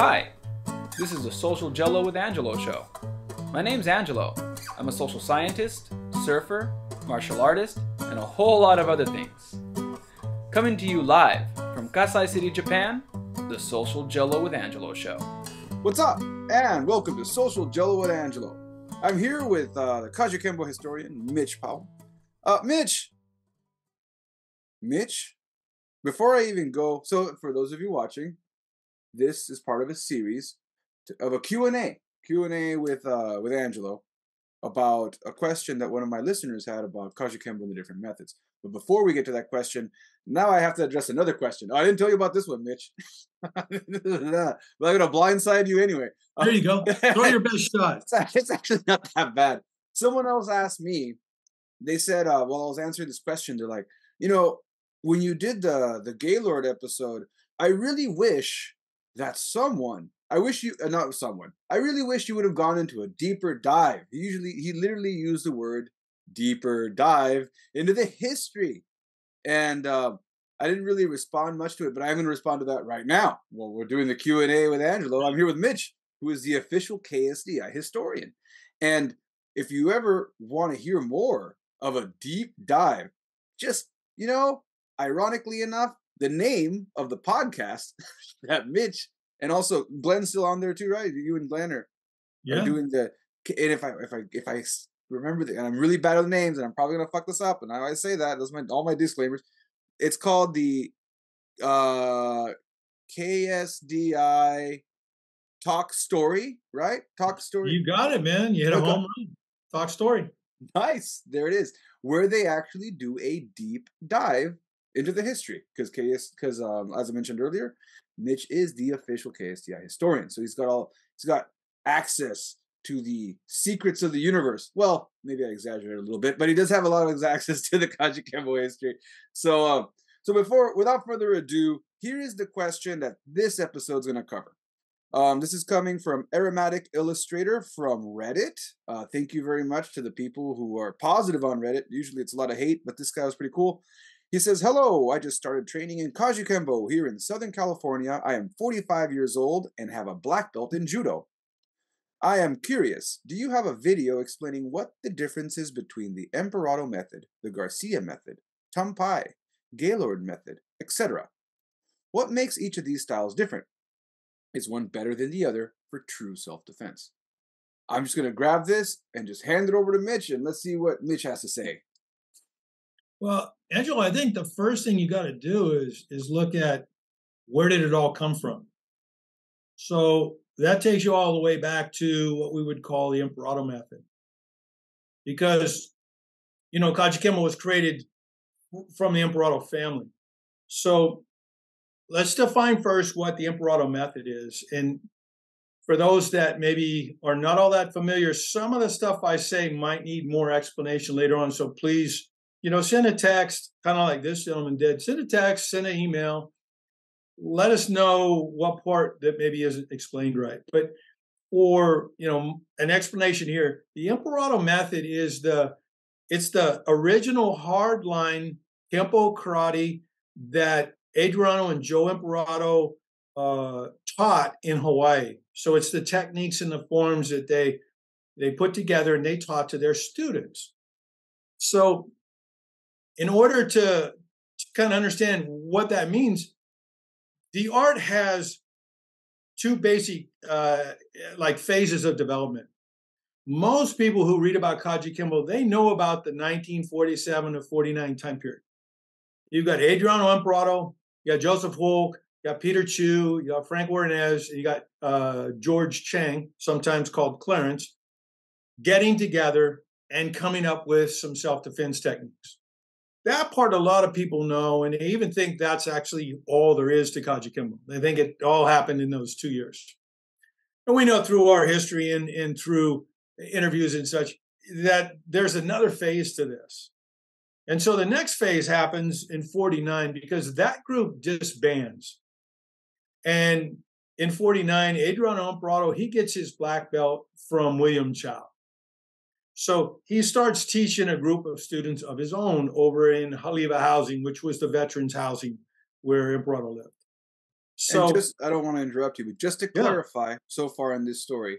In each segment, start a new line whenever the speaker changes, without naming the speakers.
Hi, this is the Social Gelo with Angelo show. My name's Angelo. I'm a social scientist, surfer, martial artist, and a whole lot of other things. Coming to you live from Kasai City, Japan, the Social Gelo with Angelo show.
What's up? And welcome to Social Gelo with Angelo. I'm here with uh, the Kajukenbo historian, Mitch Powell. Uh, Mitch, Mitch, before I even go, so for those of you watching, this is part of a series to, of a Q&A, Q&A with uh, with Angelo about a question that one of my listeners had about Kajukenbo and the different methods. But before we get to that question, now I have to address another question. Oh, I didn't tell you about this one, Mitch. but I'm gonna blindside you anyway.
There you go. Throw your best shot.
It's actually not that bad. Someone else asked me. They said, uh, while I was answering this question, they're like, you know, when you did the the Gaylord episode, I really wish that someone, I wish you, uh, not someone, I really wish you would have gone into a deeper dive. He usually, he literally used the word deeper dive into the history. And uh, I didn't really respond much to it, but I'm going to respond to that right now. Well, we're doing the Q&A with Angelo. I'm here with Mitch, who is the official KSDI historian. And if you ever want to hear more of a deep dive, just, you know, ironically enough, the name of the podcast that Mitch and also Glenn's still on there too, right? You and Glenn are,
Yeah.
are doing the. And if I if I if I remember, the, and I'm really bad with names, and I'm probably gonna fuck this up, and I always say that. Those my all my disclaimers. It's called the uh KSDI Talk Story, right? Talk Story.
You got it, man. You hit a
Okay.
home run. Talk story.
Nice. There it is. Where they actually do a deep dive into the history. Because KS because um as I mentioned earlier, Mitch is the official KSDI historian. So he's got all he's got access to the secrets of the universe. Well, maybe I exaggerated a little bit, but he does have a lot of access to the Kajukenbo history. So um so before without further ado, here is the question that this episode's gonna cover. Um, this is coming from Aromatic Illustrator from Reddit. Uh, thank you very much to the people who are positive on Reddit. Usually it's a lot of hate, but this guy was pretty cool. He says, Hello, I just started training in Kajukenbo here in Southern California. I am 45 years old and have a black belt in Judo. I am curious, do you have a video explaining what the difference is between the Emperado method, the Garcia method, Tumpai, Gaylord method, etc.? What makes each of these styles different? Is one better than the other for true self defense? I'm just going to grab this and just hand it over to Mitch and let's see what Mitch has to say.
Well, Angela, I think the first thing you got to do is is look at where did it all come from. So that takes you all the way back to what we would call the Emperado method, because you know Kajukenbo was created from the Emperado family. So let's define first what the Emperado method is, and for those that maybe are not all that familiar, some of the stuff I say might need more explanation later on. So please you know, send a text, kind of like this gentleman did. Send a text, send an email. Let us know what part that maybe isn't explained right. But for you know an explanation here, the Emperado method is the it's the original hardline Kempo karate that Adriano and Joe Emperado uh, taught in Hawaii. So it's the techniques and the forms that they they put together and they taught to their students. So in order to, to kind of understand what that means, the art has two basic uh, like phases of development. Most people who read about Kajukenbo, they know about the 1947 to 49 time period. You've got Adriano Emperado, you got Joseph Holck, you got Peter Choo, you got Frank and you got uh, George Chang, sometimes called Clarence, getting together and coming up with some self-defense techniques that part a lot of people know, and they even think that's actually all there is to Kajukenbo. They think it all happened in those two years. And we know through our history and, and through interviews and such that there's another phase to this. And so the next phase happens in 49 because that group disbands. And in 49, Adriano Emperado, he gets his black belt from William Chow. So he starts teaching a group of students of his own over in Halawa Housing, which was the veterans' housing where Emperado lived. So
and just, I don't want to interrupt you, but just to
Yeah.
clarify, so far in this story,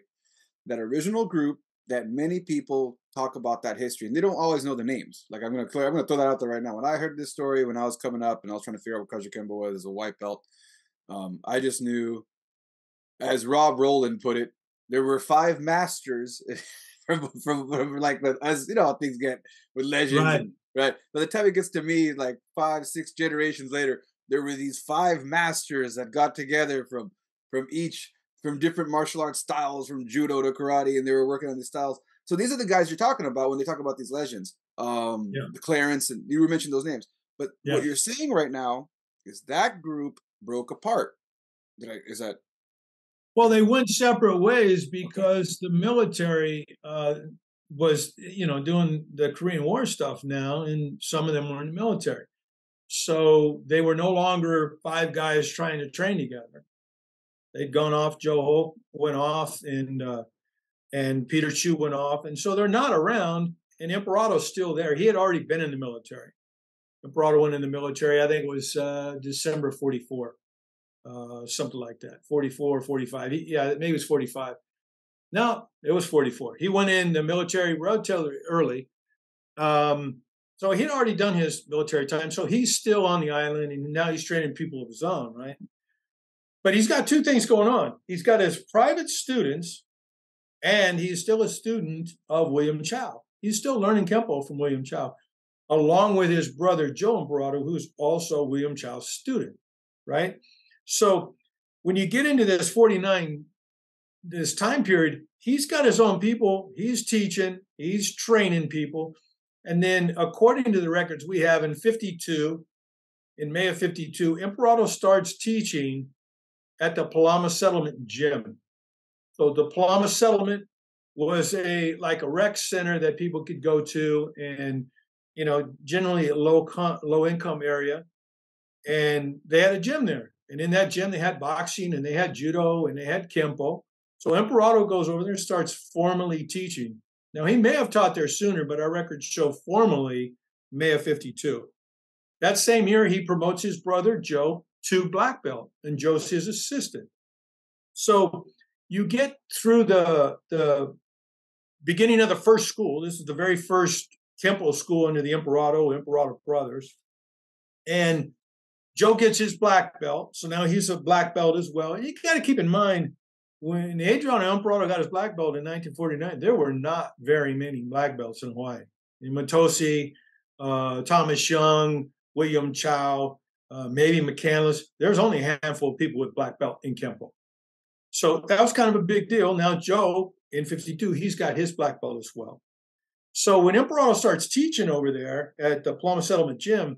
that original group that many people talk about that history, and they don't always know the names. Like I'm gonna clear, I'm gonna throw that out there right now. When I heard this story when I was coming up and I was trying to figure out what Kajukenbo was as a white belt, um, I just knew, as Rob Roland put it, there were five masters from, from, from like the, as you know how things get with legends
Right.
and right? By the time it gets to me, like five, six generations later, there were these five masters that got together from from each from different martial arts styles, from judo to karate, and they were working on these styles. So these are the guys you're talking about when they talk about these legends. Um
Yeah.
the Clarence and you were mentioning those names. But
Yeah.
what you're saying right now is that group broke apart. Did I is that
Well, they went separate ways because the military uh, was, you know, doing the Korean War stuff now, and some of them were in the military. So they were no longer five guys trying to train together. They'd gone off. Joe Hope went off, and uh, and Peter Choo went off, and so they're not around. And Emperado's still there. He had already been in the military. Emperado went in the military. I think it was uh, December '44 uh, something like that 44 45 he, yeah maybe it was 45 no it was 44 he went in the military relatively early um, so he'd already done his military time so he's still on the island and now he's training people of his own right? But he's got two things going on. He's got his private students and he's still a student of william chow. He's still learning kempo from william chow along with his brother joe emperado who's also william chow's student right so when you get into this 49, this time period, he's got his own people, he's teaching, he's training people. And then, according to the records we have in 52, in May of 52, Emperado starts teaching at the Palama Settlement Gym. So the Palama Settlement was a like a rec center that people could go to, and you know, generally a low low income area, and they had a gym there. And in that gym, they had boxing and they had judo and they had kempo. So Emperado goes over there and starts formally teaching. Now, he may have taught there sooner, but our records show formally May of 52. That same year, he promotes his brother Joe to black belt, and Joe's his assistant. So you get through the, the beginning of the first school. This is the very first Kempo school under the Emperado, Emperado brothers. And Joe gets his black belt, so now he's a black belt as well. And you got to keep in mind when Adriano Emperado got his black belt in 1949, there were not very many black belts in Hawaii. Mitose, uh, Thomas Young, William Chow, uh, maybe McCandless. There's only a handful of people with black belt in Kempo. So that was kind of a big deal. Now Joe in 52, he's got his black belt as well. So when Emperado starts teaching over there at the Palama Settlement Gym,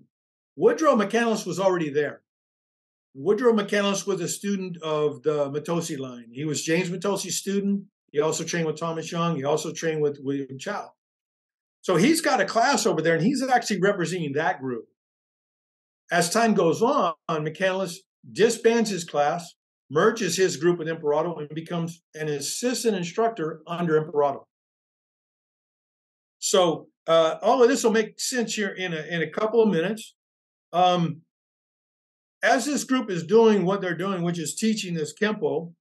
Woodrow McCandless was already there. Woodrow McCandless was a student of the Mitose line. He was James Mitose's student. He also trained with Thomas Young. He also trained with William Chow. So he's got a class over there, and he's actually representing that group. As time goes on, McCandless disbands his class, merges his group with Emperado, and becomes an assistant instructor under Emperado. So uh, all of this will make sense here in a, in a couple of minutes. Um, as this group is doing what they're doing, which is teaching this Kempo,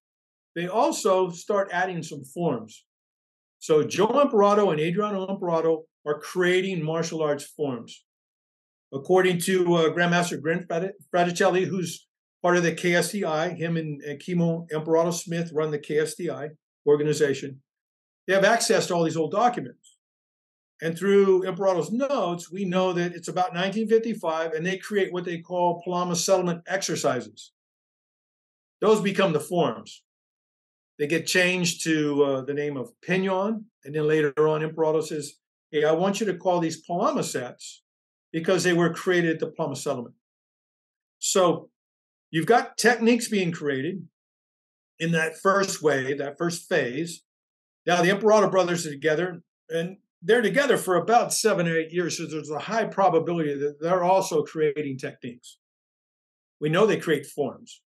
they also start adding some forms. So Joe Emperado and Adriano Emperado are creating martial arts forms. According to uh, Grandmaster Grin Fraticelli, who's part of the KSDI, him and, and Kimo Emperado Smith run the KSDI organization. They have access to all these old documents. And through Emperado's notes, we know that it's about 1955, and they create what they call Palama settlement exercises. Those become the forms. They get changed to uh, the name of Pinan, and then later on, Emperado says, "Hey, I want you to call these Palama sets because they were created at the Palama settlement." So you've got techniques being created in that first way, that first phase. Now the Emperado brothers are together, and they're together for about seven or eight years, so there's a high probability that they're also creating techniques. We know they create forms.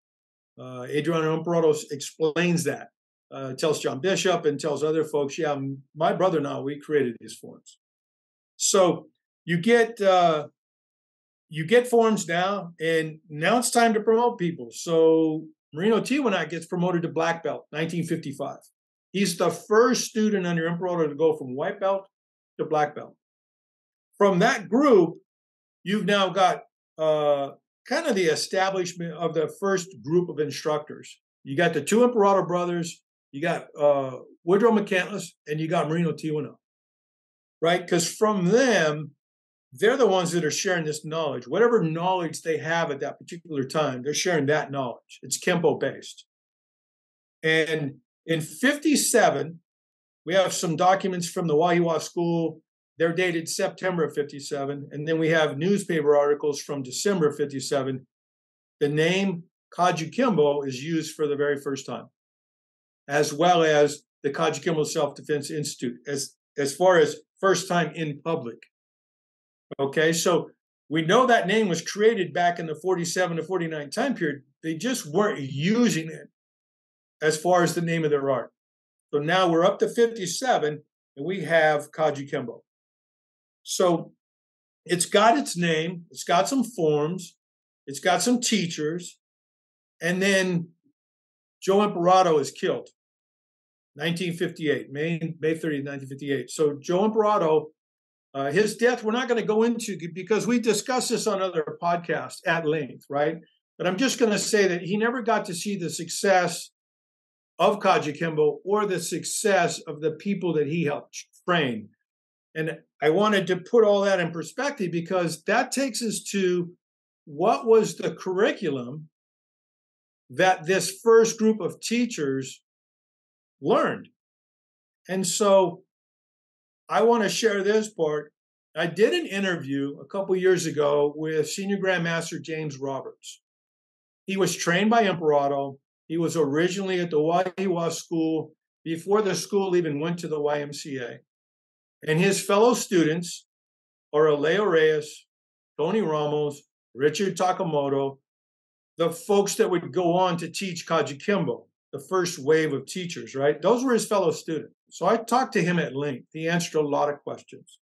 Uh, Adriano Emperado explains that, uh, tells John Bishop and tells other folks, yeah, my brother and I, we created these forms. So you get uh, you get forms now, and now it's time to promote people. So Marino Tiwanak gets promoted to black belt, 1955. He's the first student under Emperor to go from white belt to black belt. From that group, you've now got uh, kind of the establishment of the first group of instructors. You got the two Emperado brothers, you got uh, Woodrow McCandless, and you got Marino Tiwanak, right? Because from them, they're the ones that are sharing this knowledge. Whatever knowledge they have at that particular time, they're sharing that knowledge. It's Kempo based. And in 57, we have some documents from the Wahiawa School. They're dated September of 57. And then we have newspaper articles from December of 57. The name Kajukenbo is used for the very first time, as well as the Kajukenbo Self Defense Institute, as, as far as first time in public. Okay, so we know that name was created back in the 47 to 49 time period. They just weren't using it as far as the name of their art. So now we're up to 57 and we have Kajukenbo. So it's got its name, it's got some forms, it's got some teachers, and then Joe Emperado is killed. 1958, May, May 30, 1958. So Joe Emperado uh, his death, we're not going to go into because we discussed this on other podcasts at length, right? But I'm just going to say that he never got to see the success of Kajukenbo or the success of the people that he helped train. And I wanted to put all that in perspective because that takes us to what was the curriculum that this first group of teachers learned. And so I want to share this part. I did an interview a couple years ago with Senior Grandmaster James Roberts. He was trained by Emperado. He was originally at the Wahiawa School before the school even went to the YMCA. And his fellow students are Aleju Reyes, Tony Ramos, Richard Takamoto, the folks that would go on to teach Kajukenbo, the first wave of teachers, right? Those were his fellow students. So I talked to him at length. He answered a lot of questions.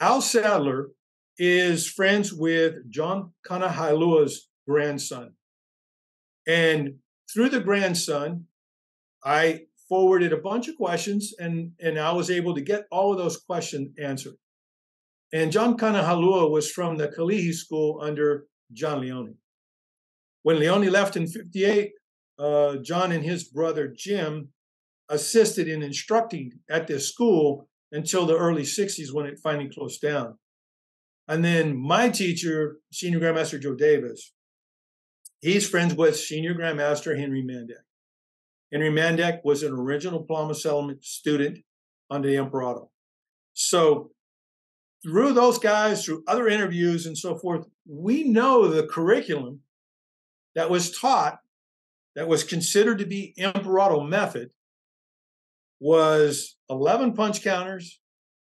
Al Sadler is friends with John Kanahailua's grandson. And through the grandson, I forwarded a bunch of questions and, and I was able to get all of those questions answered. And John Kanahalua was from the Kalihi school under John Leone. When Leone left in 58, uh, John and his brother Jim assisted in instructing at this school until the early 60s when it finally closed down. And then my teacher, Senior Grandmaster Joe Davis, he's friends with Senior Grandmaster Henry Mandek. Henry Mandek was an original Palama Settlement student under the Emperado. So through those guys, through other interviews and so forth, we know the curriculum that was taught that was considered to be Emperado method was 11 punch counters,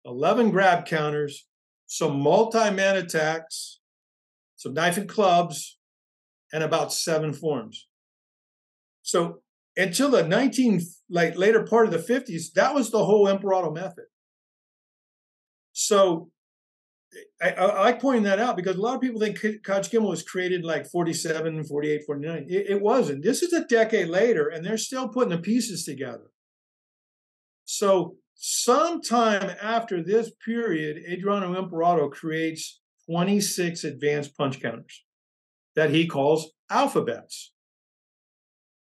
11 grab counters, some multi-man attacks, some knife and clubs, and about seven forms. So until the 19 like later part of the 50s, that was the whole Emperado method. So I, I, like pointing that out because a lot of people think Kajukenbo was created like 47, 48, 49. It, it wasn't. This is a decade later, and they're still putting the pieces together. So, sometime after this period, Adriano Emperado creates 26 advanced punch counters that he calls alphabets.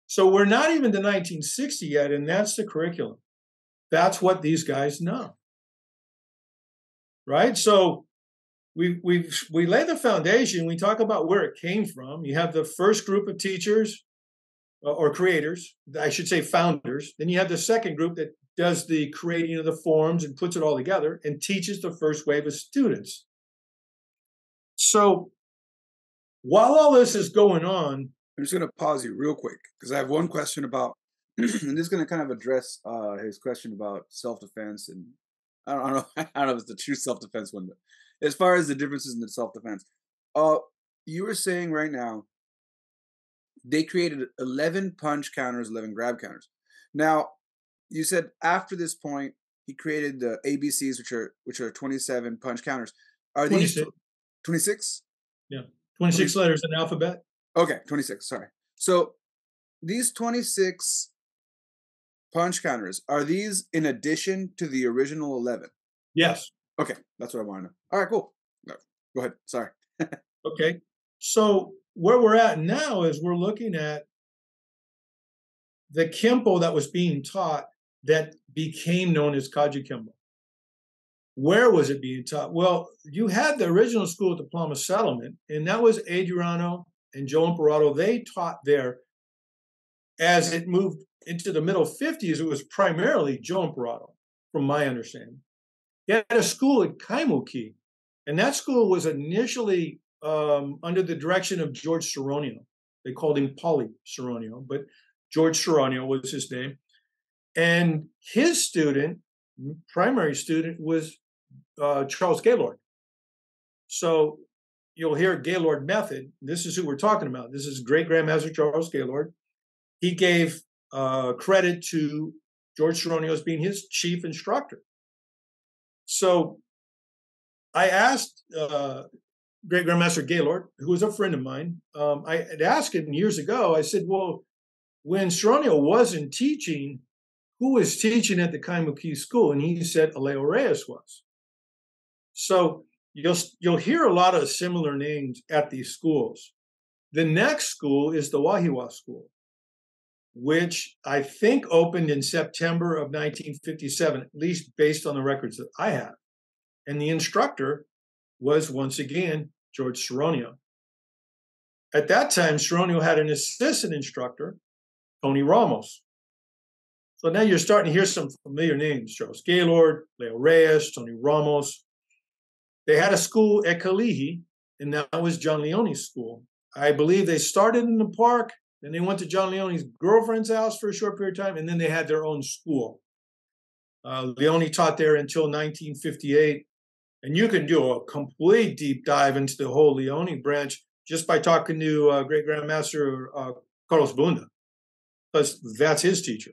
So, we're not even to 1960 yet, and that's the curriculum. That's what these guys know. Right? So, we we we lay the foundation. We talk about where it came from. You have the first group of teachers uh, or creators, I should say founders. Then you have the second group that does the creating of the forms and puts it all together and teaches the first wave of students. So while all this is going on,
I'm just going to pause you real quick because I have one question about, and this is going to kind of address uh, his question about self defense. And I don't, I don't, know, I don't know if it's the true self defense one, but as far as the differences in the self defense, uh, you were saying right now they created 11 punch counters, 11 grab counters. Now, you said after this point he created the ABCs, which are which are 27 punch counters. Are these 26. these 26?
26 letters in the alphabet.
Okay, 26. Sorry. So these 26 punch counters, are these in addition to the original 11?
Yes.
Okay, that's what I want to know. All right, cool. No, Go ahead. Sorry.
Okay. So where we're at now is we're looking at the Kempo that was being taught that became known as Kaji Kempo. Where was it being taught? Well, you had the original school at the Settlement, and that was Adriano and Joe Emperado. They taught there. As it moved into the middle 50s, it was primarily Joe Emperado, from my understanding. He had a school at Kaimuki, and that school was initially um, under the direction of George Saronio. They called him Polly Saronio, but George Saronio was his name. And his student, primary student, was uh, Charles Gaylord. So you'll hear Gaylord method. This is who we're talking about. This is great grandmaster Charles Gaylord. He gave uh, credit to George Saronio as being his chief instructor. So I asked uh, great grandmaster Gaylord, who was a friend of mine, um, I had asked him years ago, I said, well, when Saronio wasn't teaching, who was teaching at the Kaimuki school? And he said Aleju Reyes was. So you'll you'll hear a lot of similar names at these schools. The next school is the Wahiawa School, which I think opened in September of 1957, at least based on the records that I have. And the instructor was once again George Saronio. At that time, Saronio had an assistant instructor, Tony Ramos. So now you're starting to hear some familiar names Charles Gaylord, Leo Reyes, Tony Ramos. They had a school at Kalihi, and that was John Leone's school. I believe they started in the park, then they went to John Leone's girlfriend's house for a short period of time, and then they had their own school. Uh, Leone taught there until 1958. And you can do a complete deep dive into the whole Leone branch just by talking to uh, great grandmaster uh, Carlos Bunda, because that's his teacher,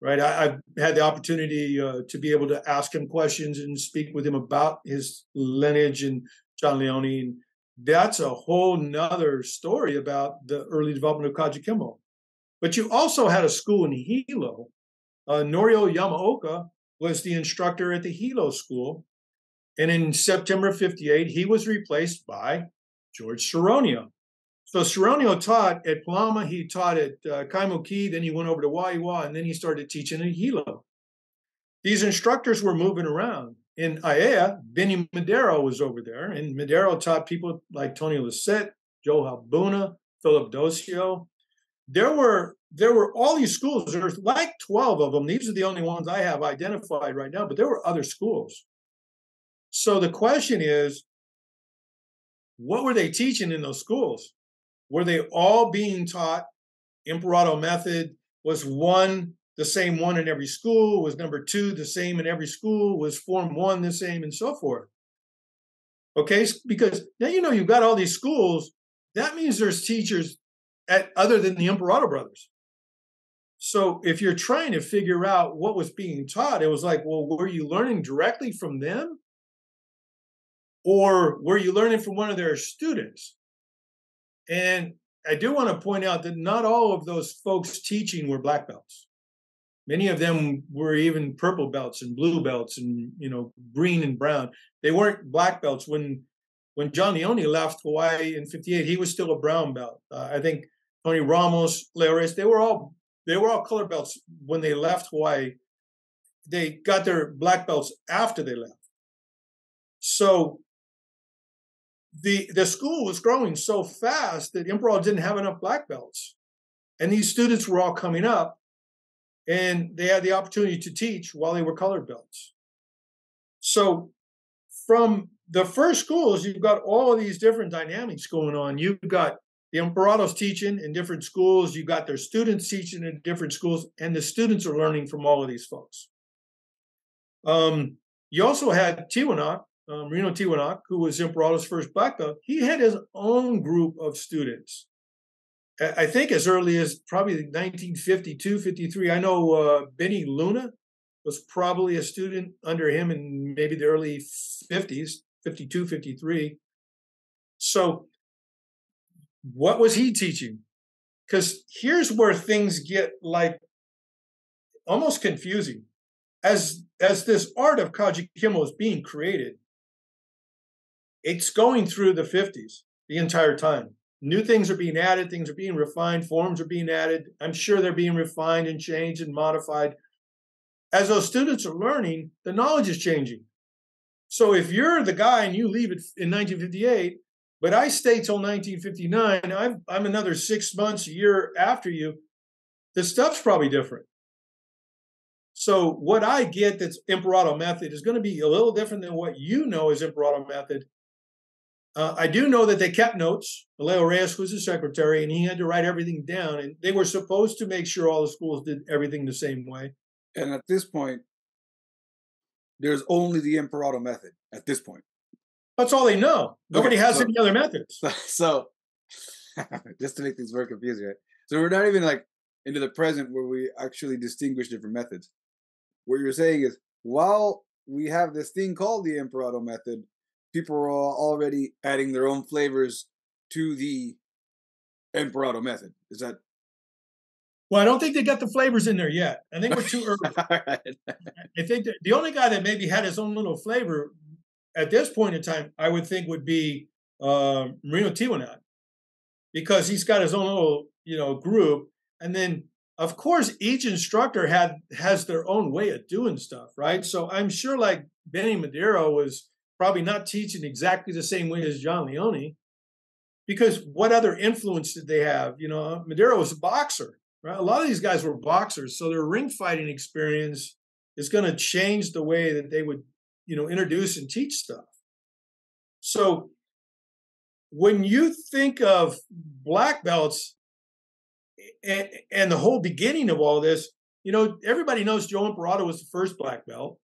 right? I, have had the opportunity uh, to be able to ask him questions and speak with him about his lineage and John Leone. And that's a whole nother story about the early development of Kaji. But you also had a school in Hilo. Uh, Norio Yamaoka was the instructor at the Hilo school and in September 58, he was replaced by George Saronio. So Saronio taught at Palama, he taught at uh, Kaimuki, then he went over to Wahiawa, and then he started teaching at Hilo. These instructors were moving around. In Aiea, Benny Madero was over there, and Madero taught people like Tony Lisette, Joe Halbuna, Philip Docio. There were there were all these schools. There's like 12 of them. These are the only ones I have identified right now, but there were other schools. So the question is, what were they teaching in those schools? Were they all being taught Emperado method? Was one the same one in every school? Was number two the same in every school? Was form one the same and so forth? Okay, because now you know you've got all these schools. That means there's teachers at other than the Emperado brothers. So if you're trying to figure out what was being taught, it was like, well, were you learning directly from them? or were you learning from one of their students? And I do want to point out that not all of those folks teaching were black belts. Many of them were even purple belts and blue belts and you know green and brown. They weren't black belts when when John Leone left Hawaii in '58. He was still a brown belt. Uh, I think Tony Ramos, Leores, they were all they were all color belts when they left Hawaii. They got their black belts after they left. So the the school was growing so fast that Imperial didn't have enough black belts, and these students were all coming up, and they had the opportunity to teach while they were colored belts. So, from the first schools, you've got all of these different dynamics going on. You've got the Emperados teaching in different schools. You've got their students teaching in different schools, and the students are learning from all of these folks. Um, you also had Tiwanak, um, Reno Tiwanak, who was Emperado's first belt, he had his own group of students. I think as early as probably 1952, 53. I know uh, Benny Luna was probably a student under him in maybe the early 50s, 52, 53. So, what was he teaching? Because here's where things get like almost confusing. As as this art of Kaji Kembo is being created, it's going through the 50s the entire time. New things are being added, things are being refined, forms are being added. I'm sure they're being refined and changed and modified. As those students are learning, the knowledge is changing. So if you're the guy and you leave it in 1958, but I stay till 1959, I'm, I'm another six months, a year after you, the stuff's probably different. So what I get that's Emperado method is going to be a little different than what you know as Emperado method. Uh, I do know that they kept notes. Leo Reyes was the secretary, and he had to write everything down. And they were supposed to make sure all the schools did everything the same way.
And at this point, there's only the Emperado method. At this point,
that's all they know. Nobody okay, has so, any other methods.
So, just to make things more confusing, right? So we're not even like into the present where we actually distinguish different methods. What you're saying is, while we have this thing called the Emperado method, people are already adding their own flavors to the Emperado method. Is that?
Well, I don't think they got the flavors in there yet. I think we're too early. right. I think the only guy that maybe had his own little flavor at this point in time, I would think would be uh, Marino Tiwanak, because he's got his own little you know group, and then of course each instructor had has their own way of doing stuff, right? So I'm sure like Benny Madero was probably not teaching exactly the same way as John Leone, because what other influence did they have? You know, Madero was a boxer, right? A lot of these guys were boxers, so their ring fighting experience is going to change the way that they would you know introduce and teach stuff so when you think of black belts and, and the whole beginning of all this you know everybody knows joe emperado was the first black belt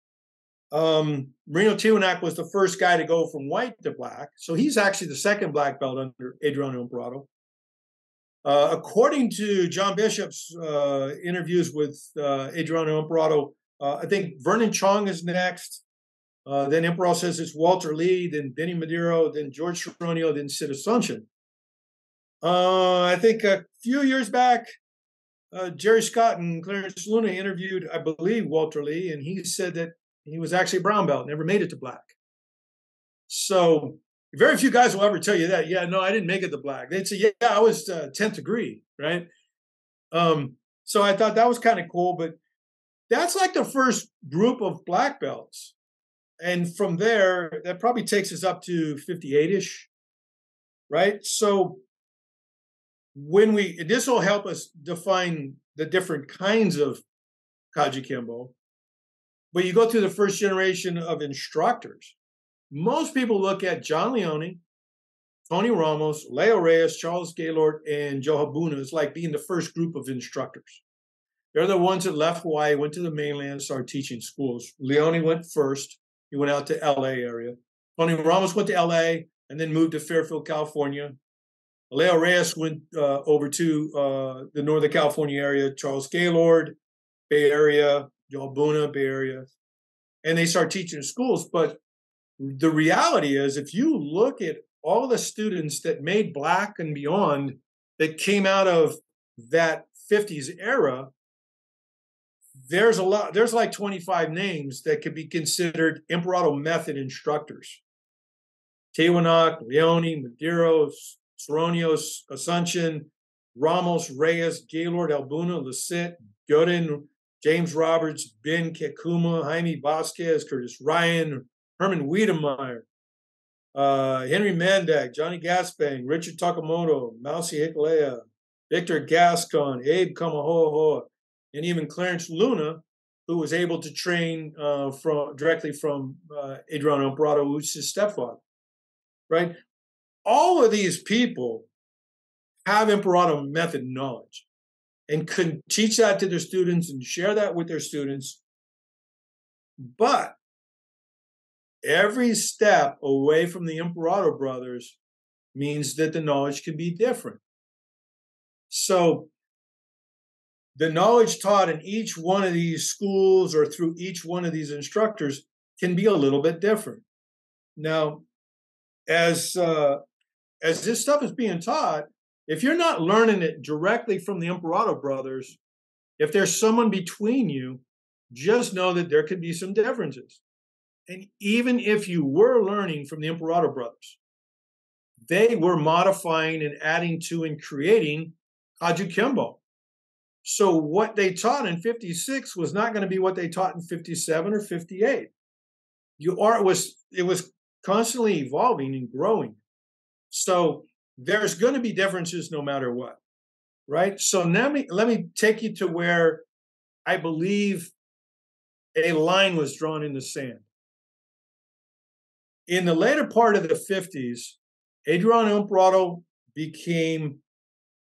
um, Marino Tiwanak was the first guy to go from white to black. So he's actually the second black belt under Adriano Emperado. Uh, according to John Bishop's uh, interviews with uh, Adriano Emperado, uh, I think Vernon Chong is next. Uh, then Emperado says it's Walter Lee, then Benny Madero, then George Sharonio, then Sid Asuncion. Uh, I think a few years back, Jerry Scott and Clarence Luna interviewed, I believe, Walter Lee, and he said that he was actually a brown belt, never made it to black. So very few guys will ever tell you that. Yeah, no, I didn't make it to black. They'd say, yeah, I was uh, 10th degree, right? Um, so I thought that was kind of cool, but that's like the first group of black belts and from there, that probably takes us up to 58 ish, right? So when we, this will help us define the different kinds of Kaji Kembo. But you go through the first generation of instructors. Most people look at John Leone, Tony Ramos, Leo Reyes, Charles Gaylord, and Joe Halbuna as like being the first group of instructors. They're the ones that left Hawaii, went to the mainland, started teaching schools. Leone went first. He went out to LA area. Tony Ramos went to LA and then moved to Fairfield, California. Leo Reyes went uh, over to uh, the Northern California area. Charles Gaylord, Bay Area. Joel Buna, Bay Area. And they start teaching in schools. But the reality is, if you look at all the students that made Black and beyond that came out of that 50s era, there's a lot there's like 25 names that could be considered emperado method instructors Tiwanak, Leone, Madero, Soronios, Asuncion, Ramos, Reyes, Gaylord, Halbuna, Lisette, Godin, James Roberts, Ben Kekuma, Jaime Vasquez, Curtis Ryan, Herman Wiedemeyer, uh, Henry Mandak, Johnny Gaspang, Richard Takamoto, Mausi Hikulea, Victor Gascon, Abe Kamahoahoa, and even Clarence Luna, who was able to train uh, from directly from uh, Adriano Emperado, who's his stepfather, right? All of these people have Emperado method knowledge and can teach that to their students and share that with their students. But every step away from the Emperado brothers means that the knowledge can be different. So the knowledge taught in each one of these schools or through each one of these instructors can be a little bit different. Now, as uh, as this stuff is being taught, if you're not learning it directly from the Emperado brothers, if there's someone between you, just know that there could be some differences. And even if you were learning from the Emperado brothers, they were modifying and adding to and creating Kajukenbo. So what they taught in 56 was not going to be what they taught in 57 or 58. You are was it was constantly evolving and growing. So there's going to be differences no matter what. Right? So let me let me take you to where I believe a line was drawn in the sand. In the later part of the 50s, Adriano Emperado became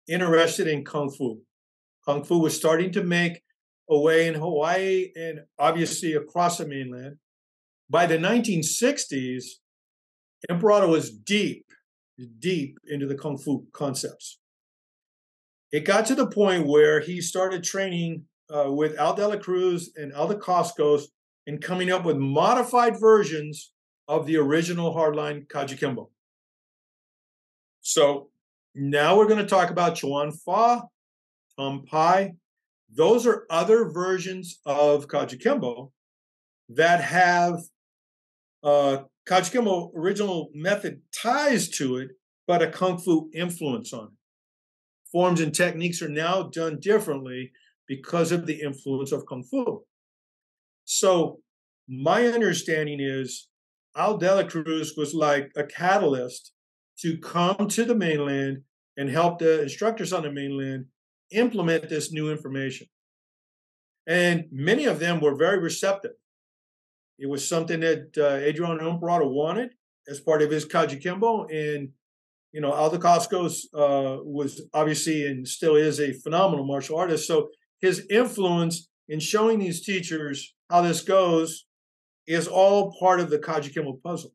interested in Kung Fu. Kung Fu was starting to make a way in Hawaii and obviously across the mainland. By the 1960s, Emperado was deep, deep into the Kung Fu concepts. It got to the point where he started training uh, with Al de la Cruz and Al Dacascos and coming up with modified versions of the original hardline Kajukenbo. So now we're going to talk about Chuan Fa, Tum Pai. Those are other versions of Kajukenbo that have uh, Kajukenbo original method ties to it, but a Kung Fu influence on it. Forms and techniques are now done differently because of the influence of Kung Fu. So my understanding is Al de la Cruz was like a catalyst to come to the mainland and help the instructors on the mainland implement this new information. And many of them were very receptive. It was something that uh, Adrian Emperado wanted as part of his Kajukenbo. And, you know, Al Dacascos uh, was obviously and still is a phenomenal martial artist. So his influence in showing these teachers how this goes is all part of the Kajukenbo puzzle.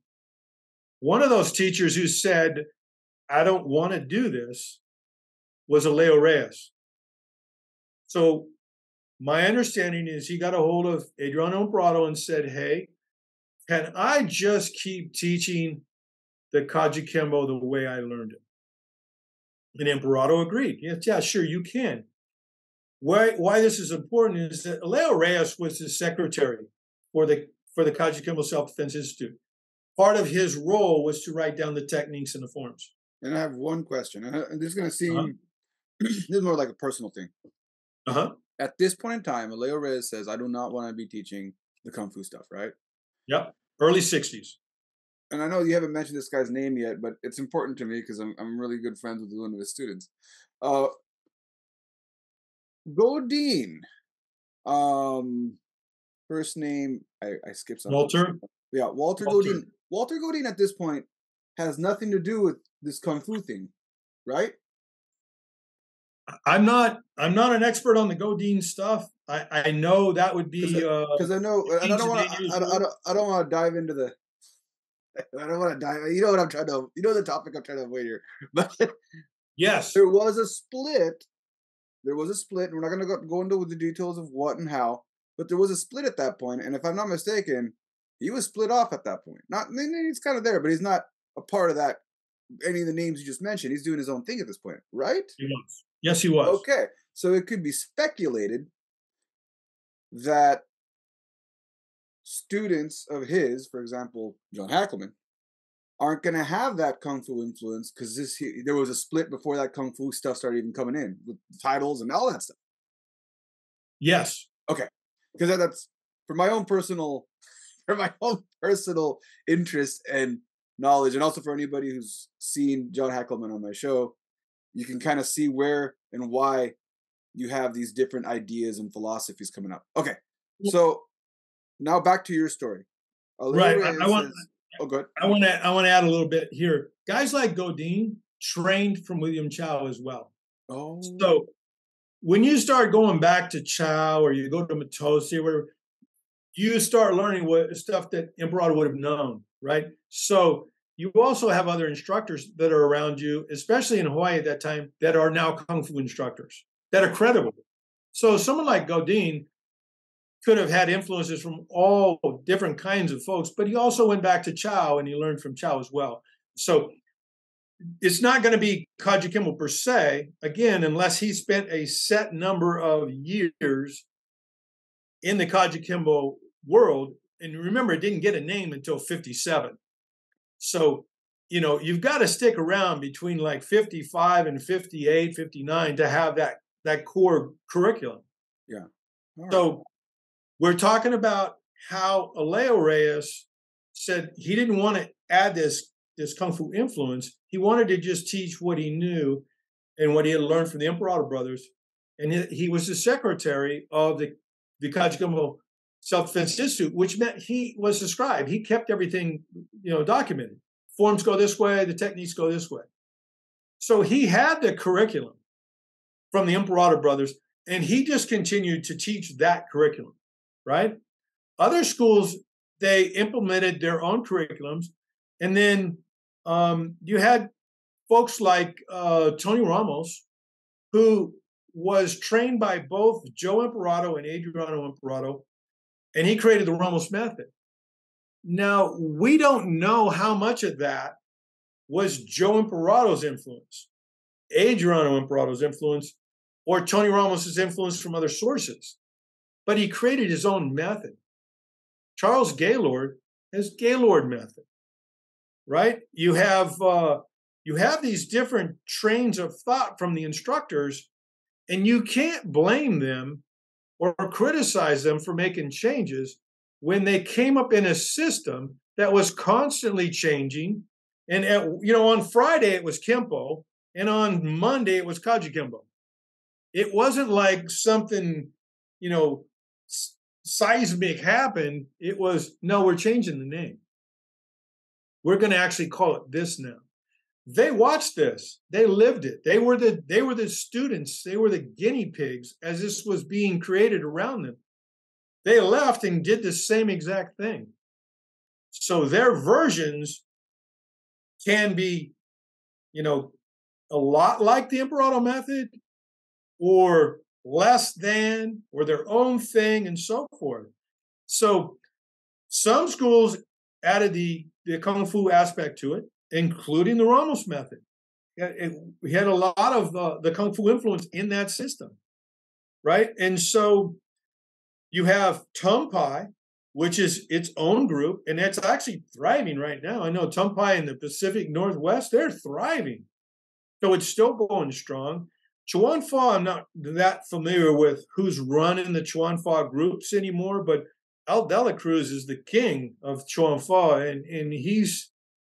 One of those teachers who said, I don't want to do this, was Leo Reyes. So my understanding is he got a hold of Adriano Emperado and said, Hey, can I just keep teaching the Kajukenbo the way I learned it? And Emperado agreed. Yes, yeah, sure, you can. Why why this is important is that Leo Reyes was the secretary for the for the Kajukenbo Self Defense Institute part of his role was to write down the techniques and the forms.
And I have one question, and this is going to seem uh-huh. this is more like a personal thing.
Uh huh.
At this point in time, Leo Reyes says, "I do not want to be teaching the kung fu stuff." Right?
Yep. Early '60s.
And I know you haven't mentioned this guy's name yet, but it's important to me because I'm I'm really good friends with one of his students. Uh, Godin. Um, first name I I skipped something.
Walter.
Yeah, Walter, Walter. Godin. Walter Godin at this point has nothing to do with this kung fu thing, right?
I'm not. I'm not an expert on the Godin stuff. I, I know that would be
because uh, I know, I don't want to. I, I, don't. I don't want to dive into the. I don't want to dive. You know what I'm trying to. You know the topic I'm trying to avoid here. But
yes,
there was a split. There was a split. and We're not going to go, go into the details of what and how, but there was a split at that point. And if I'm not mistaken, he was split off at that point. Not he's kind of there, but he's not a part of that. Any of the names you just mentioned, he's doing his own thing at this point, right?
He was. Yes, he was.
Okay, so it could be speculated that students of his, for example, John Hackleman, aren't going to have that kung fu influence because this there was a split before that kung fu stuff started even coming in with titles and all that stuff.
Yes.
Okay, because that's for my own personal for my own personal interest and knowledge, and also for anybody who's seen John Hackleman on my show, you can kind of see where and why you have these different ideas and philosophies coming up. Okay, so now back to your story.
right, I, I want. Oh, good. I want to. I want to add a little bit here. Guys like Godin trained from William Chow as well.
Oh,
so when you start going back to Chow or you go to Mitose or whatever, you start learning what stuff that Emperado would have known, right? So you also have other instructors that are around you, especially in Hawaii at that time, that are now kung fu instructors that are credible. So someone like Godin could have had influences from all different kinds of folks, but he also went back to Chow and he learned from Chow as well. So it's not going to be Kaji Kajukenbo per se, again, unless he spent a set number of years in the Kaji Kajukenbo world. And remember, it didn't get a name until 57. So, you know, you've got to stick around between like 55 and 58, 59 to have that that core curriculum.
Yeah. Right.
So we're talking about how Aleju Reyes said he didn't want to add this this kung fu influence. He wanted to just teach what he knew and what he had learned from the Emperado brothers. And he, he was the secretary of the the Kajukenbo Self Defense Institute, which meant he was the scribe. He kept everything, you know, documented. Forms go this way, the techniques go this way. So he had the curriculum from the Emperado brothers, and he just continued to teach that curriculum, right? Other schools, they implemented their own curriculums, and then um, you had folks like uh, Tony Ramos, who was trained by both Joe Emperado and Adriano Emperado, and he created the Ramos method. Now, we don't know how much of that was Joe Emperado's influence, Adriano Emperado's influence, or Tony Ramos's influence from other sources. But he created his own method. Charles Gaylord has Gaylord method, right? You have uh, you have these different trains of thought from the instructors, and you can't blame them or criticize them for making changes when they came up in a system that was constantly changing. And at, you know, on Friday it was Kempo, and on Monday it was Kajukenbo. It wasn't like something, you know, s- seismic happened. It was no, we're changing the name. We're going to actually call it this now. They watched this. They lived it. They were the they were the students. They were the guinea pigs as this was being created around them. They left and did the same exact thing. So their versions can be, you know, a lot like the Emperado method or less than or their own thing and so forth. So some schools added the, the Kung Fu aspect to it, including the Ramos method. We had a lot of uh, the Kung Fu influence in that system, right? And so you have Tum Pai, which is its own group, and it's actually thriving right now. I know Tum Pai in the Pacific Northwest, they're thriving. So it's still going strong. Chuan Fa, I'm not that familiar with who's running the Chuan Fa groups anymore, but Al Dela Cruz is the king of Chuan Fa, and, and he's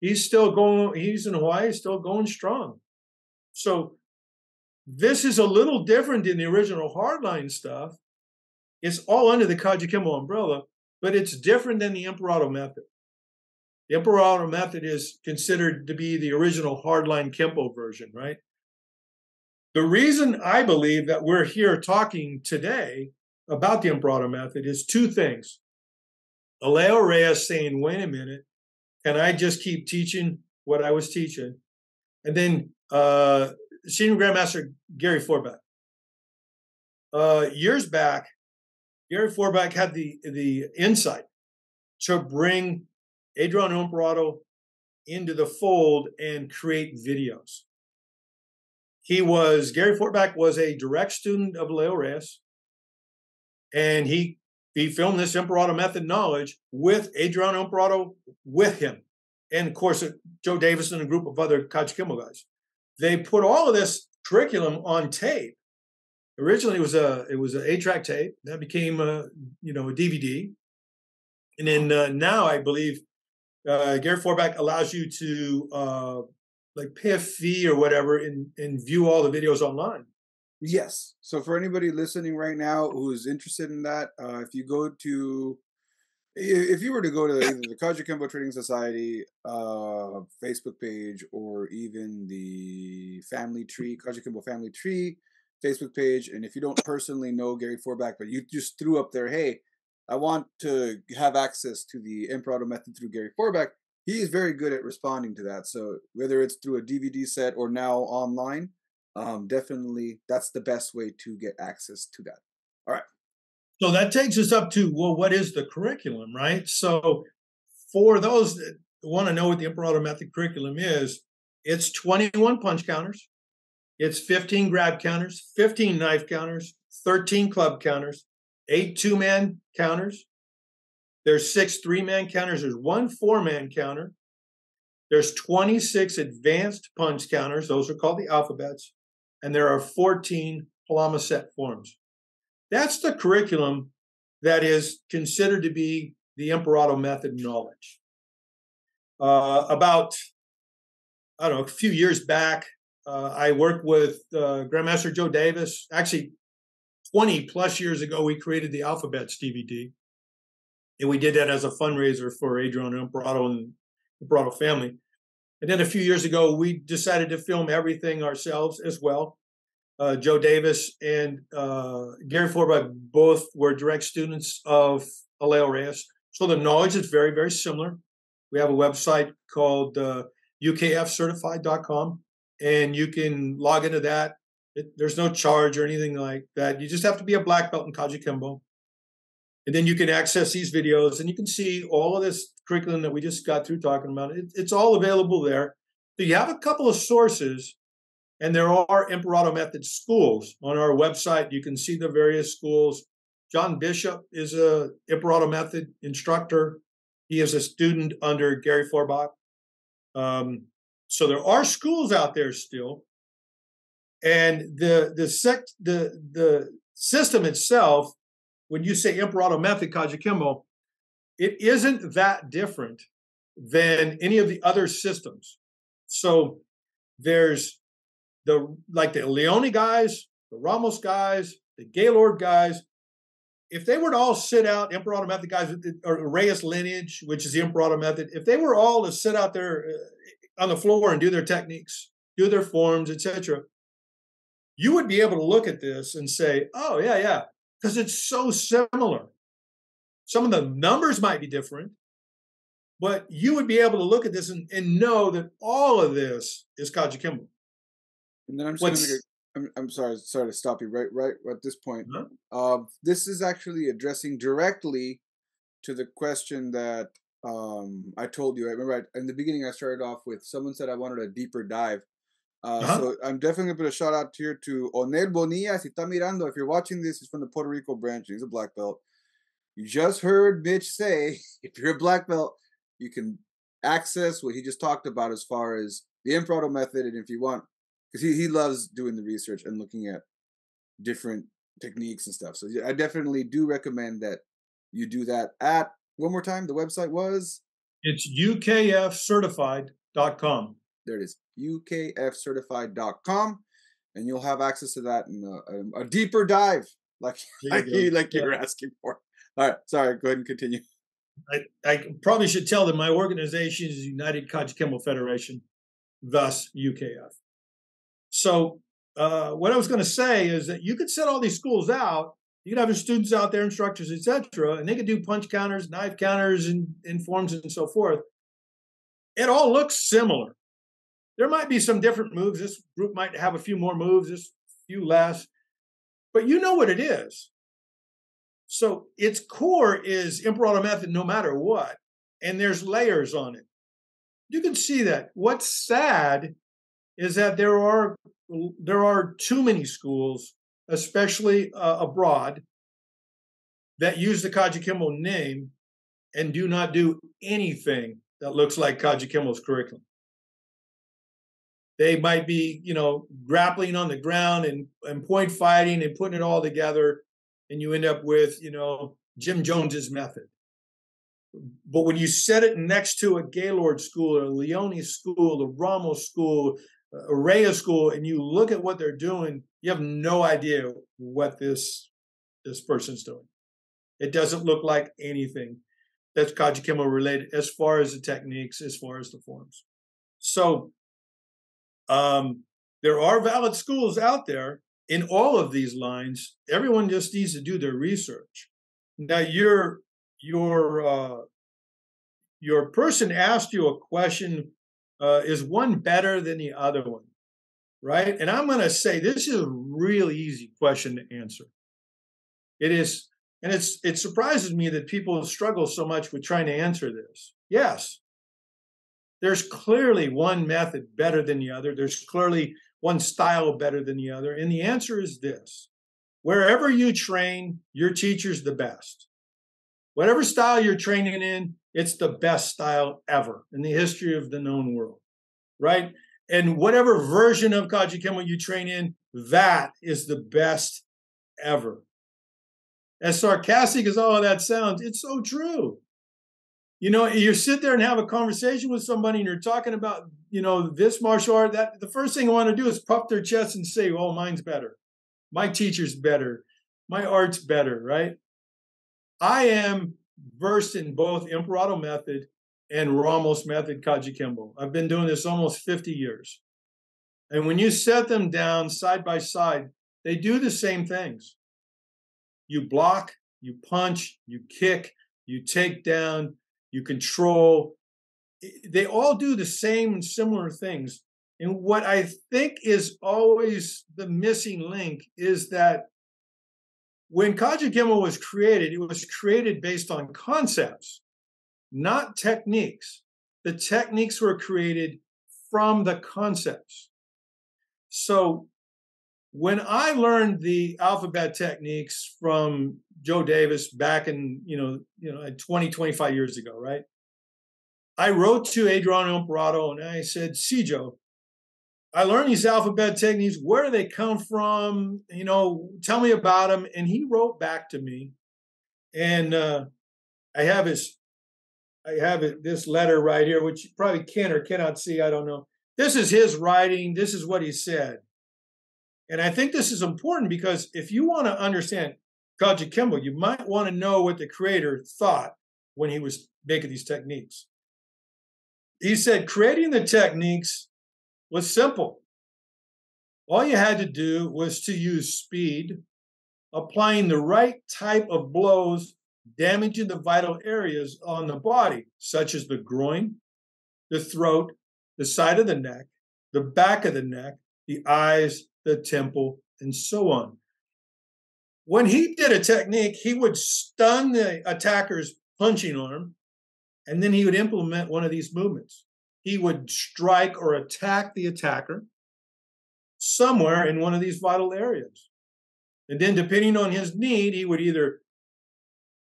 he's still going, he's in Hawaii, still going strong. So this is a little different than the original hardline stuff. It's all under the Kajukenbo umbrella, but it's different than the Emperado method. The Emperado method is considered to be the original hardline Kempo version, right? The reason I believe that we're here talking today about the Emperado method is two things. Aleju Reyes saying, wait a minute, can I just keep teaching what I was teaching? And then uh, Senior Grandmaster Gary Forbach. Uh, years back, Gary Forbach had the the insight to bring Adriano Emperado into the fold and create videos. He was Gary Forbach was a direct student of Leo Reyes, and he he filmed this Emperado method knowledge with Adriano Emperado with him, and of course Joe Davis and a group of other Kajukenbo guys. They put all of this curriculum on tape originally it was a it was an eight track tape that became a you know a DVD, and then uh, now I believe uh, Gary Forbach allows you to uh, like pay a fee or whatever and and view all the videos online.
Yes. So for anybody listening right now who's interested in that, uh, if you go to, if you were to go to either the Kajukenbo Trading Society uh, Facebook page or even the Family Tree, Kajukenbo Family Tree Facebook page, and if you don't personally know Gary Forbach, but you just threw up there, hey, I want to have access to the Emperado method through Gary Forbach, he is very good at responding to that. So whether it's through a DVD set or now online, um, definitely that's the best way to get access to that. All right.
So that takes us up to well, what is the curriculum, right? So for those that want to know what the Emperado method curriculum is, It's 21 punch counters. It's 15 grab counters, 15 knife counters, 13 club counters, eight two man counters. There's six three man counters. There's one four man counter. There's 26 advanced punch counters. Those are called the alphabets. And there are 14 Palama Set forms. That's the curriculum that is considered to be the Emperado method knowledge. Uh, about, I don't know, a few years back, uh, I worked with uh, Grandmaster Joe Davis. Actually, 20 plus years ago, we created the Alphabets DVD. And we did that as a fundraiser for Adrian Emperado and the Emperado family. And then a few years ago, we decided to film everything ourselves as well. Uh, Joe Davis and uh, Gary Forbach both were direct students of Aleju Reyes. So the knowledge is very, very similar. We have a website called uh, ukfcertified.com, and you can log into that. It, there's no charge or anything like that. You just have to be a black belt in Kaji Kajukenbo. And then you can access these videos and you can see all of this curriculum that we just got through talking about. It, it's all available there. So you have a couple of sources, and there are Emperado Method schools on our website. You can see the various schools. John Bishop is a Emperado Method instructor. He is a student under Gary Forbach. Um, so there are schools out there still, and the the sect the the system itself when you say Emperado method Kajukenbo, it isn't that different than any of the other systems. So there's the like the Leone guys, the Ramos guys, the Gaylord guys. If they were to all sit out, Emperado method guys, or Reyes lineage, which is the Emperado method, if they were all to sit out there uh, on the floor and do their techniques, do their forms, etc., you would be able to look at this and say, "Oh yeah, yeah, because it's so similar. Some of the numbers might be different, but you would be able to look at this and, and know that all of this is Kajukenbo.
And then I'm just gonna, I'm, I'm sorry, sorry to stop you right, right at this point. Uh, this is actually addressing directly to the question that um, I told you. I remember I, in the beginning I started off with someone said I wanted a deeper dive uh, uh-huh. So I'm definitely gonna put a shout out here to Onel Bonilla. Si está mirando, if you're watching this, he's from the Puerto Rico branch. He's a black belt. You just heard Mitch say, if you're a black belt, you can access what he just talked about as far as the Emperado method, and if you want, because he, he loves doing the research and looking at different techniques and stuff. So I definitely do recommend that you do that at one more time. The website was
it's ukfcertified.com.
There it is, ukfcertified.com, and you'll have access to that in a, a, deeper dive, like like, you, like you were asking for. All right, sorry. Go ahead and continue.
I, I probably should tell them my organization is United Kajukenbo Federation, thus UKF. So uh, what I was going to say is that you could set all these schools out. You could have your students out there, instructors, etc., and they could do punch counters, knife counters, and, and forms and so forth. It all looks similar. There might be some different moves. This group might have a few more moves, this few less, but you know what it is. So its core is Emperado method no matter what, and there's layers on it. You can see that. What's sad is that there are there are too many schools, especially uh, abroad, that use the Kajukenbo name and do not do anything that looks like Kajukenbo's curriculum they might be you know grappling on the ground and, and point fighting and putting it all together and you end up with you know jim jones's method. But when you set it next to a gaylord school or a leone school a ramos school uh, a Reyes school and you look at what they're doing you have no idea what this this person's doing. It doesn't look like anything that's Kajukenbo related as far as the techniques as far as the forms. So um, there are valid schools out there in all of these lines. Everyone just needs to do their research. Now, your your uh, your person asked you a question: uh, Is one better than the other one? Right? And I'm going to say this is a really easy question to answer. It is, and it's it surprises me that people struggle so much with trying to answer this. Yes, there's clearly one method better than the other. There's clearly one style better than the other. And the answer is this wherever you train, your teacher's the best. Whatever style you're training in, it's the best style ever in the history of the known world, right? And whatever version of Kajukenbo you train in, that is the best ever. As sarcastic as all of that sounds, it's so true. You know, you sit there and have a conversation with somebody and you're talking about, you know, this martial art, that the first thing I want to do is puff their chest and say, oh, mine's better. My teacher's better. My art's better, right? I am versed in both Emperado method and Ramos method Kajukenbo. I've been doing this almost 50 years. And when you set them down side by side, they do the same things. You block, you punch, you kick, you take down, you control. They all do the same and similar things. And what I think is always the missing link is that when Kajukenbo was created, it was created based on concepts, not techniques. The techniques were created from the concepts. So when I learned the alphabet techniques from Joe Davis back in, you know, you know, 20, 25 years ago, right? I wrote to Adriano Emperado and I said, see, Joe, I learned these alphabet techniques. Where do they come from? You know, tell me about them. And he wrote back to me, and uh, I have his, I have it, this letter right here, which you probably can or cannot see. I don't know. This is his writing. This is what he said, and I think this is important because if you want to understand Kajukenbo, you might want to know what the creator thought when he was making these techniques. He said, creating the techniques was simple. All you had to do was to use speed, applying the right type of blows, damaging the vital areas on the body, such as the groin, the throat, the side of the neck, the back of the neck, the eyes, the temple, and so on. When he did a technique, he would stun the attacker's punching arm, and then he would implement one of these movements he would strike or attack the attacker somewhere in one of these vital areas. And then, depending on his need, he would either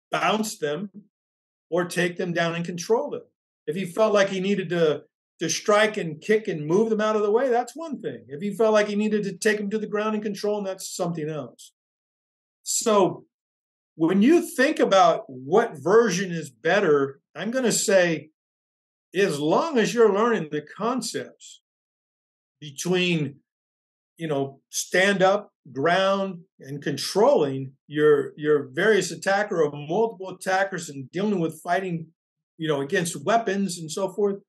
bounce them or take them down and control them. If he felt like he needed to, to strike and kick and move them out of the way, that's one thing. If he felt like he needed to take them to the ground and control them, that's something else. So, when you think about what version is better, I'm going to say as long as you're learning the concepts between you know stand up ground and controlling your your various attacker or multiple attackers and dealing with fighting you know against weapons and so forth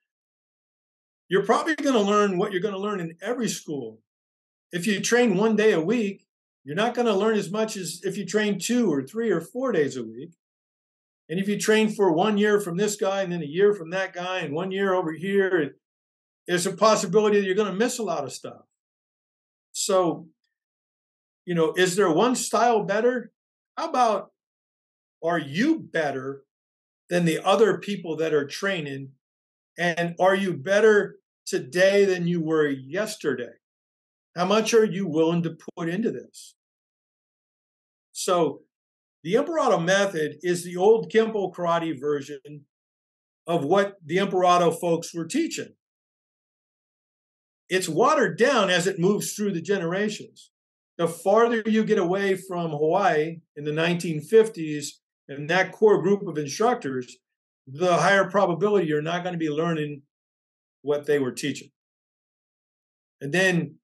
you're probably going to learn what you're going to learn in every school. If you train one day a week you're not going to learn as much as if you train two or three or four days a week and if you train for one year from this guy and then a year from that guy and one year over here, there's a possibility that you're going to miss a lot of stuff. So, you know, is there one style better? How about are you better than the other people that are training? And are you better today than you were yesterday? How much are you willing to put into this? So, the Emperado method is the old Kempo karate version of what the Emperado folks were teaching. It's watered down as it moves through the generations. The farther you get away from Hawaii in the 1950s and that core group of instructors, the higher probability you're not going to be learning what they were teaching. And then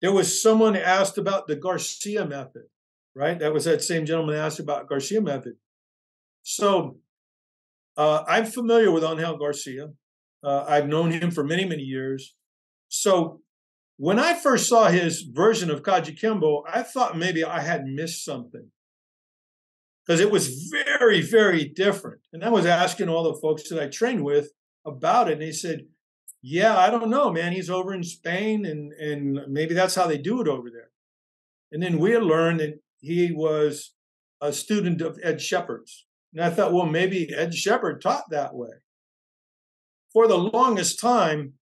there was someone asked about the Garcia method right? That was that same gentleman asked about Garcia method. So uh, I'm familiar with Angel Garcia. Uh, I've known him for many, many years. So when I first saw his version of Kaji Kajukenbo, I thought maybe I had missed something because it was very, very different. And I was asking all the folks that I trained with about it, and they said, "Yeah, I don't know, man. He's over in Spain, and and maybe that's how they do it over there." And then we had learned that he was a student of Ed Shepard's. And I thought, well, maybe Ed Shepard taught that way. for the longest time,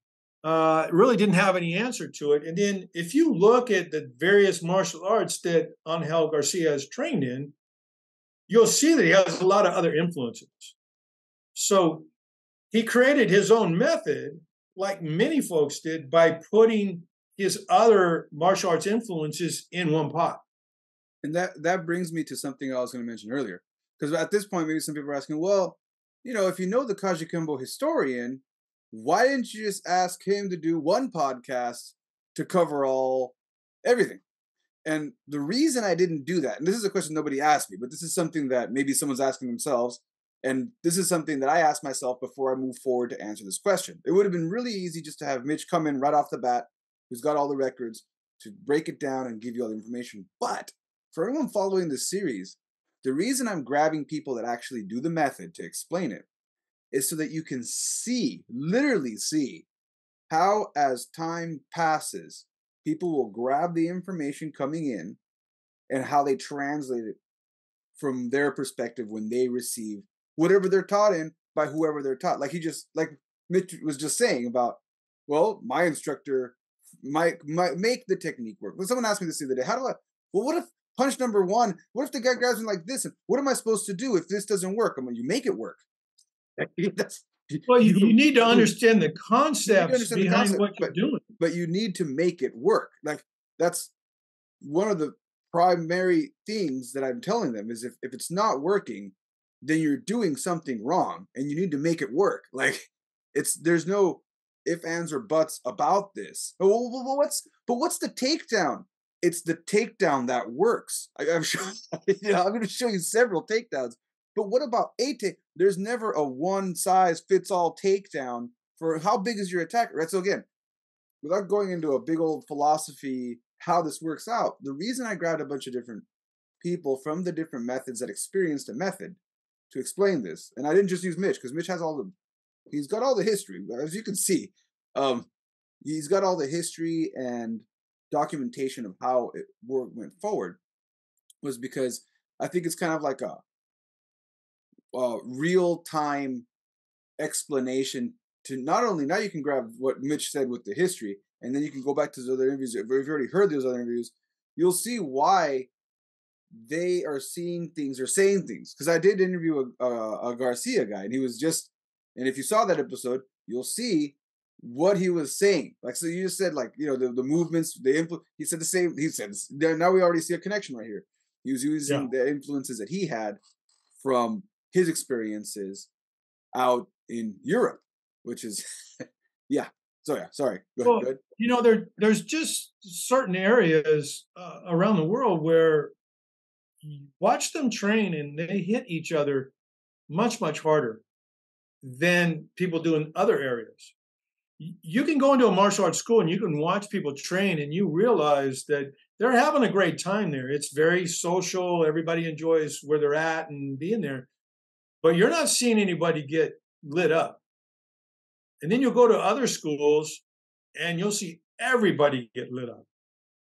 uh, really didn't have any answer to it. And then if you look at the various martial arts that Angel Garcia has trained in, you'll see that he has a lot of other influences. So he created his own method, like many folks did, by putting his other martial arts influences in one pot.
And that that brings me to something I was going to mention earlier. Because at this point, maybe some people are asking, well, you know, if you know the Kajukenbo historian, why didn't you just ask him to do one podcast to cover all everything? And the reason I didn't do that, and this is a question nobody asked me, but this is something that maybe someone's asking themselves, and this is something that I asked myself before I moved forward to answer this question. It would have been really easy just to have Mitch come in right off the bat, who's got all the records, to break it down and give you all the information. But for anyone following this series, the reason I'm grabbing people that actually do the method to explain it is so that you can see, literally see, how as time passes, people will grab the information coming in and how they translate it from their perspective when they receive whatever they're taught in by whoever they're taught. Like he just, like Mitch was just saying about, well, my instructor might, might make the technique work. When someone asked me this the other day, how do I, well, what if punch number one, what if the guy grabs me like this? And what am I supposed to do if this doesn't work? I'm like, you make it work.
That's, well, you, you, need to understand the concepts understand behind the concept, what you're
but,
doing.
But you need to make it work. Like that's one of the primary things that I'm telling them is if, if it's not working, then you're doing something wrong and you need to make it work. Like it's there's no if ands or buts about this. But what's but what's the takedown? It's the takedown that works. I, am sure you know, I'm going to show you several takedowns. But what about a take? There's never a one size fits all takedown for how big is your attack, right? So again, without going into a big old philosophy how this works out, the reason I grabbed a bunch of different people from the different methods that experienced a method to explain this, and I didn't just use Mitch because Mitch has all the, he's got all the history, as you can see. Um, he's got all the history and documentation of how it went forward was because I think it's kind of like a uh, real time explanation to not only now you can grab what Mitch said with the history, and then you can go back to those other interviews. If you've already heard those other interviews, you'll see why they are seeing things or saying things. Because I did interview a, a, a, Garcia guy, and he was just, and if you saw that episode, you'll see what he was saying. Like, so you just said, like, you know, the, the movements, the influ- He said the same. He said, now we already see a connection right here. He was using yeah. the influences that he had from his experiences out in Europe, which is, yeah. So yeah, sorry. Go
well,
ahead, go ahead.
You know, there there's just certain areas uh, around the world where watch them train and they hit each other much much harder than people do in other areas. You can go into a martial arts school and you can watch people train and you realize that they're having a great time there. It's very social. Everybody enjoys where they're at and being there but you're not seeing anybody get lit up. And then you'll go to other schools and you'll see everybody get lit up.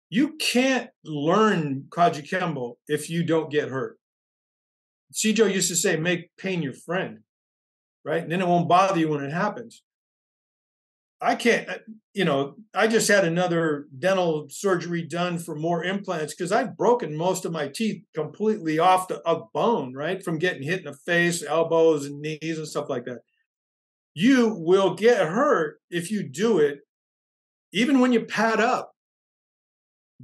You can't learn Kajukenbo if you don't get hurt. Sijo used to say, make pain your friend, right? And then it won't bother you when it happens. I can't, uh, you know, I just had another dental surgery done for more implants because I've broken most of my teeth completely off the of bone, right? From getting hit in the face, elbows, and knees and stuff like that. You will get hurt if you do it, even when you pad up.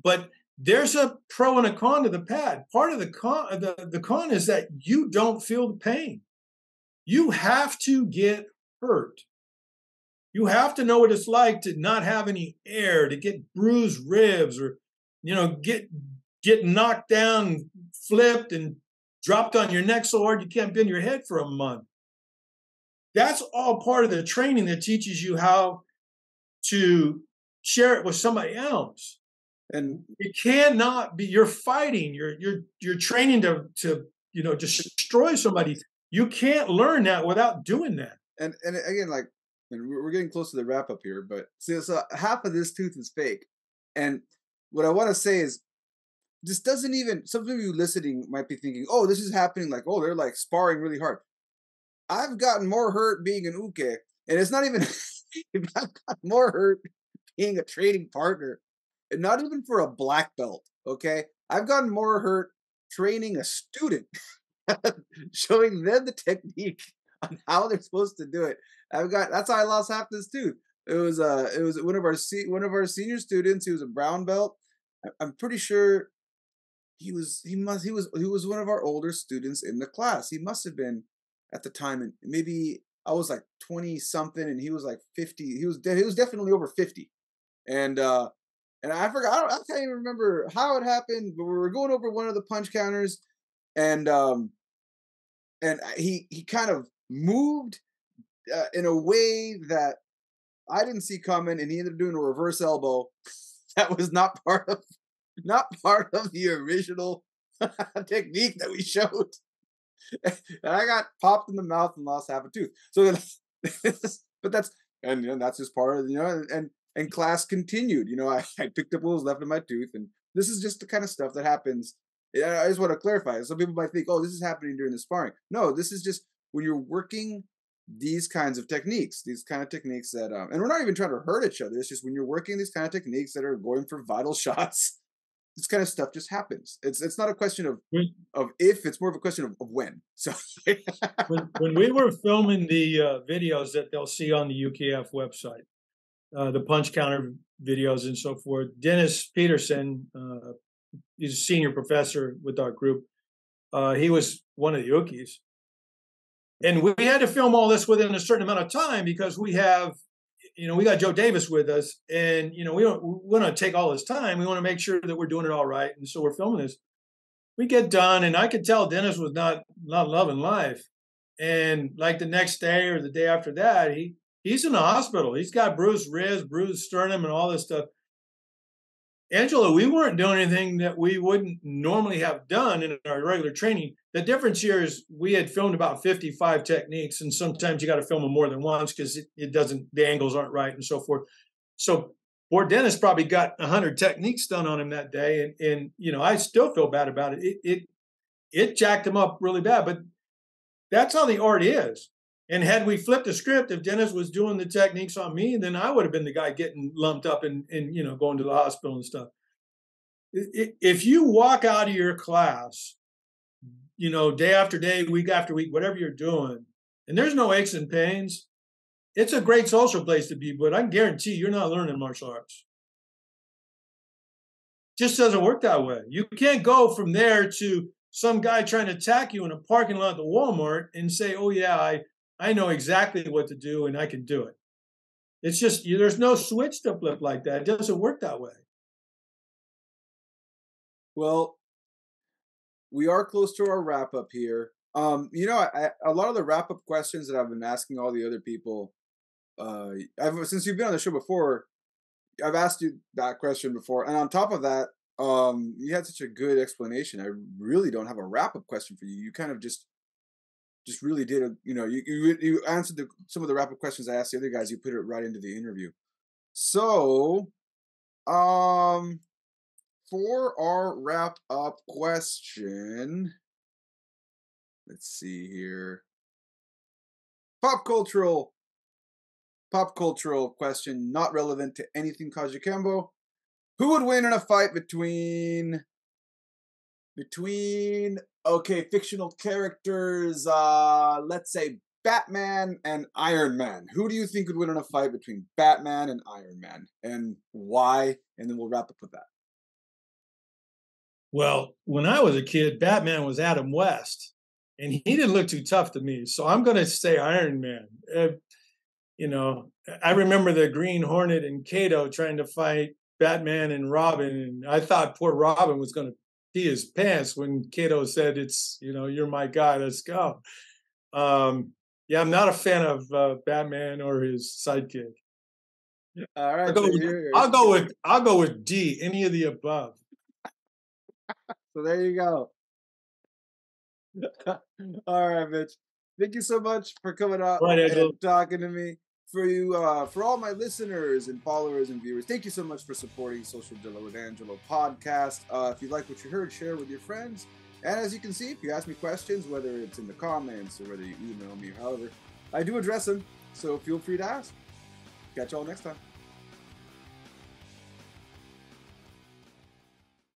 But there's a pro and a con to the pad. Part of the con, the, the con is that you don't feel the pain. You have to get hurt you have to know what it's like to not have any air, to get bruised ribs or, you know, get get knocked down, flipped, and dropped on your neck so hard you can't bend your head for a month. That's all part of the training that teaches you how to share it with somebody else. And it cannot be you're fighting, you're you're you're training to to you know destroy somebody. You can't learn that without doing that.
And and again, like and we're getting close to the wrap up here, but see, so uh, half of this tooth is fake. And what I want to say is, this doesn't even. Some of you listening might be thinking, "Oh, this is happening like, oh, they're like sparring really hard." I've gotten more hurt being an uke And it's not even I've got more hurt being a training partner, and not even for a black belt. Okay, I've gotten more hurt training a student, showing them the technique on how they're supposed to do it. I've got that's how I lost half this tooth. It was uh it was one of our se- one of our senior students. He was a brown belt. I'm pretty sure he was he must he was he was one of our older students in the class. He must have been at the time and maybe I was like 20 something and he was like 50. He was de- he was definitely over 50. And uh and I forgot I, I can't even remember how it happened, but we were going over one of the punch counters and um and he he kind of moved uh, in a way that I didn't see coming and he ended up doing a reverse elbow that was not part of not part of the original technique that we showed. and I got popped in the mouth and lost half a tooth. So, but that's and you know, that's just part of you know, and, and class continued. You know, I, I picked up what was left of my tooth, and this is just the kind of stuff that happens. I just want to clarify. Some people might think, "Oh, this is happening during the sparring." No, this is just when you're working these kinds of techniques, these kind of techniques that, um, and we're not even trying to hurt each other. It's just when you're working these kind of techniques that are going for vital shots this kind of stuff just happens. It's it's not a question of of if, it's more of a question of, of when. So
when, when we were filming the uh, videos that they'll see on the UKF website, uh, the punch counter videos and so forth, Dennis Peterson, uh, he's a senior professor with our group. Uh, he was one of the ukes. And we had to film all this within a certain amount of time because we have, you know, we got Joe Davis with us, and you know, we don't we want to take all his time. We want to make sure that we're doing it all right, and so we're filming this. We get done and i could tell dennis was not not loving life. And like the next day or the day after that he he's in the hospital. He's got bruised ribs bruised sternum and all this stuff angela we weren't doing anything that we wouldn't normally have done in our regular training the difference here is we had filmed about 55 techniques and sometimes you got to film them more than once because it, it doesn't the angles aren't right and so forth so poor Dennis probably got hundred techniques done on him that day, and and you know I still feel bad about it. It it it jacked him up really bad, but that's how the art is. And had we flipped the script, if Dennis was doing the techniques on me, then I would have been the guy getting lumped up and and you know going to the hospital and stuff. If you walk out of your class, you know day after day, week after week, whatever you're doing, and there's no aches and pains, it's a great social place to be, but I guarantee you're not learning martial arts. Just doesn't work that way. You can't go from there to some guy trying to attack you in a parking lot at the Walmart and say, "Oh yeah, I I know exactly what to do and I can do it." It's just there's no switch to flip like that. It doesn't work that way.
well, we are close to our wrap up here. Um, you know, I, a lot of the wrap up questions that I've been asking all the other people, uh, I've, since you've been on the show before, I've asked you that question before, and on top of that, um, you had such a good explanation. I really don't have a wrap up question for you. You kind of just, just really did a, you know, you you, you answered the, some of the wrap up questions I asked the other guys. You put it right into the interview. So, um, for our wrap up question, let's see here. Pop cultural, pop cultural question, not relevant to anything Kajukenbo. Who would win in a fight between between okay fictional characters? Uh, let's say Batman and Iron Man. Who do you think would win in a fight between Batman and Iron Man, and why? And then we'll wrap up with that.
Well, when I was a kid, Batman was Adam West, and he didn't look too tough to me. So I'm going to say Iron Man. Uh, you know, I remember the Green Hornet and Kato trying to fight Batman and Robin, and I thought poor Robin was going to pee his pants when Kato said, "It's you know, you're my guy. Let's go." Um, yeah, I'm not a fan of uh, Batman or his sidekick.
All right,
I'll go,
so
with, I'll go with I'll go with D. Any of the above.
So there you go. All right, Mitch. Thank you so much for coming out
Right,
and talking to me. For you, uh, for all my listeners and followers and viewers, thank you so much for supporting Social Gelo with Angelo podcast. Uh, if you like what you heard, share with your friends. And as you can see, if you ask me questions, whether it's in the comments or whether you email me, however, I do address them. So feel free to ask. Catch y'all next time.